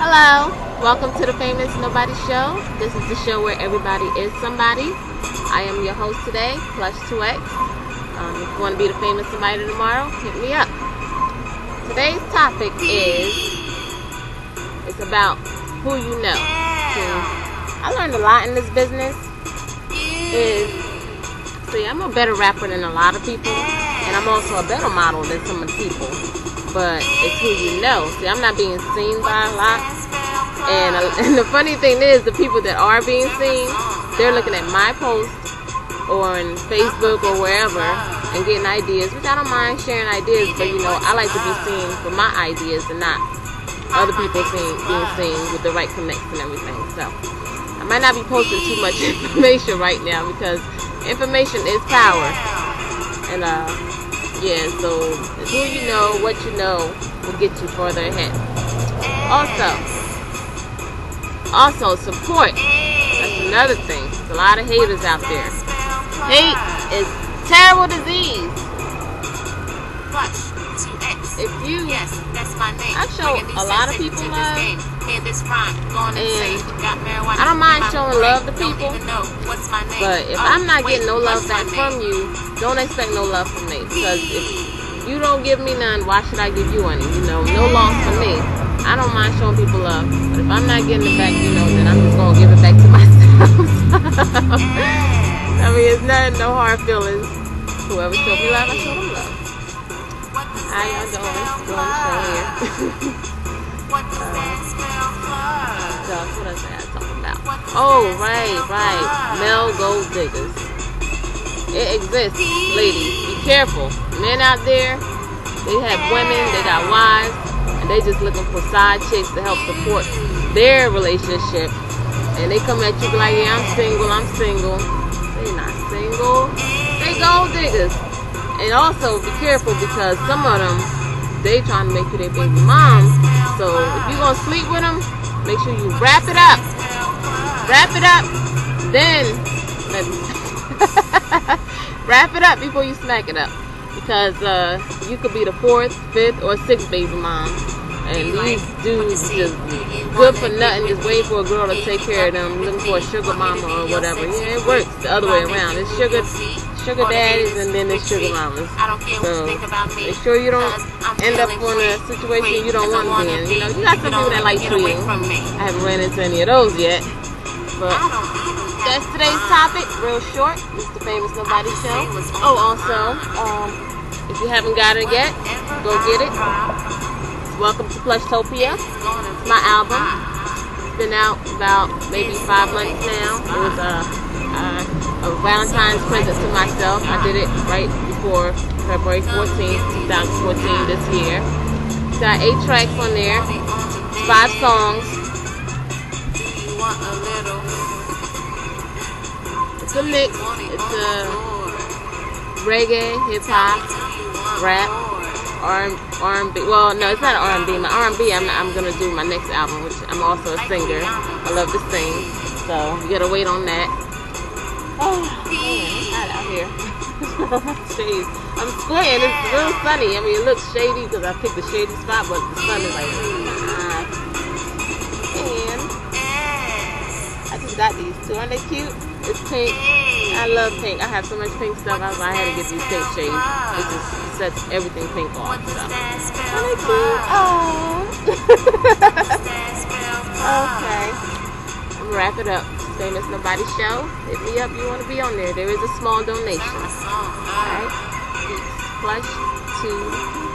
Hello, welcome to the Famous Nobody Show. This is the show where everybody is somebody. I am your host today, Plush 2X. Um, if you want to be the famous somebody tomorrow, hit me up. Today's topic is it's about who you know. So, I learned a lot in this business. Is see, I'm a better rapper than a lot of people, and I'm also a better model than some of the people but it's who you know. See, I'm not being seen by a lot. And, uh, and the funny thing is, the people that are being seen, they're looking at my post or on Facebook or wherever and getting ideas, which I don't mind sharing ideas, but you know, I like to be seen for my ideas and not other people being seen with the right connects and everything. So I might not be posting too much information right now because information is power. And uh, yeah, so who you know, what you know will get you further ahead. Also, also support. That's another thing. There's a lot of haters out there. Hate is terrible disease. Yes, that's my name. I show a lot of people love. And this going And. Got marijuana I don't mind showing brain. love to people. know what's my name. But if Oh, I'm not wait, getting no love back from you, don't expect no love from me. Because if you don't give me none, why should I give you any? You know, no loss for me. I don't mind showing people love. But if I'm not getting it back, you know, then I'm just going to give it back to myself. I mean, it's nothing, no hard feelings. Whoever showed me love, I showed them love. What does How that y'all doing? spell Doing the show here. What does that spell for? So, what else I gotta about? Oh, right, right. Male gold diggers. It exists, ladies. Be careful. Men out there, they have women, they got wives, and they just looking for side chicks to help support their relationship. And they come at you like, yeah, I'm single, I'm single. They not single. They gold diggers. And also be careful because some of them, they trying to make you their baby mom. So if you gonna sleep with them, make sure you wrap it up. Wrap it up. Then let me wrap it up before you smack it up. Because uh, you could be the fourth, fifth, or sixth baby mom. And these dudes just good for nothing, just waiting for a girl to take care of them, looking for a sugar mama or whatever. Yeah, it works the other way around. It's sugar sugar daddies and then there's sugar mamas. I don't care what So you think about me. make sure you don't end up feeling on a situation you don't want to be in. You know, you got some people that like Get cheating. I haven't ran into any of those yet. But I don't, I don't that's today's topic, real short. It's the famous nobody show. Oh, also, um, if you haven't got it yet, go get it. Welcome to Plushtopia. It's my album. It's been out about maybe five months now. It was a, a, a Valentine's present to myself. I did it right before February 14th, 2014, this year. Got eight tracks on there, five songs. It's a mix. It's a reggae, hip hop, rap, R R&B. Well, no, it's not R&B. My R&B, I'm I'm gonna do my next album, which I'm also a singer. I love to sing, so you gotta wait on that. Oh, it's hot out here. Shades. I'm squinting. It's real sunny. I mean, it looks shady because I picked a shady spot, but the sun is like hot. And I just got these two. Aren't they cute? It's pink. I love pink. I have so much pink stuff. I was like, I had to get these pink shades. It just sets everything pink off. So. Aren't they cute? Oh. Okay. Wrap it up. Famous Nobody Show. Hit me up. You want to be on there. There is a small donation. Peace. Plush to